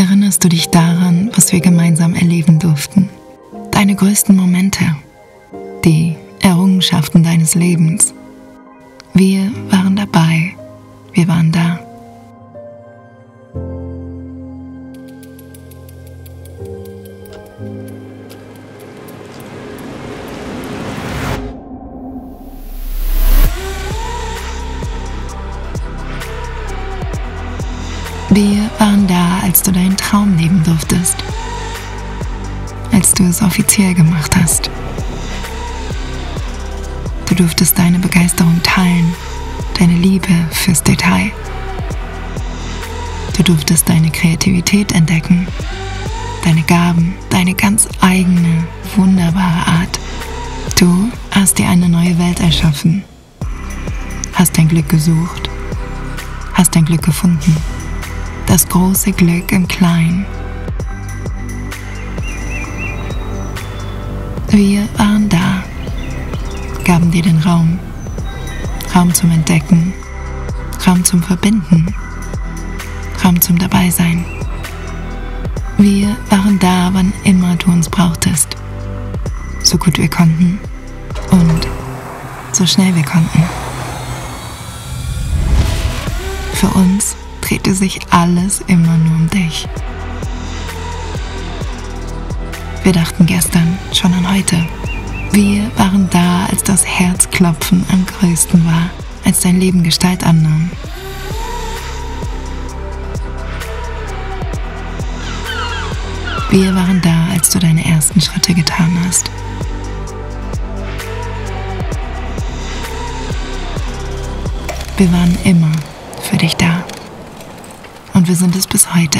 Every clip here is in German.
Erinnerst du dich daran, was wir gemeinsam erleben durften? Deine größten Momente, die Errungenschaften deines Lebens. Wir waren dabei, wir waren da. Wir waren da, als du deinen Traum leben durftest. Als du es offiziell gemacht hast. Du durftest deine Begeisterung teilen, deine Liebe fürs Detail. Du durftest deine Kreativität entdecken, deine Gaben, deine ganz eigene, wunderbare Art. Du hast dir eine neue Welt erschaffen, hast dein Glück gesucht, hast dein Glück gefunden das große Glück im Kleinen. Wir waren da, gaben dir den Raum, Raum zum Entdecken, Raum zum Verbinden, Raum zum Dabeisein. Wir waren da, wann immer du uns brauchtest, so gut wir konnten und so schnell wir konnten. Für uns drehte sich alles immer nur um dich. Wir dachten gestern schon an heute. Wir waren da, als das Herzklopfen am größten war, als dein Leben Gestalt annahm. Wir waren da, als du deine ersten Schritte getan hast. Wir waren immer für dich da und wir sind es bis heute.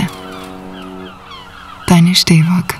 Deine Stehwok.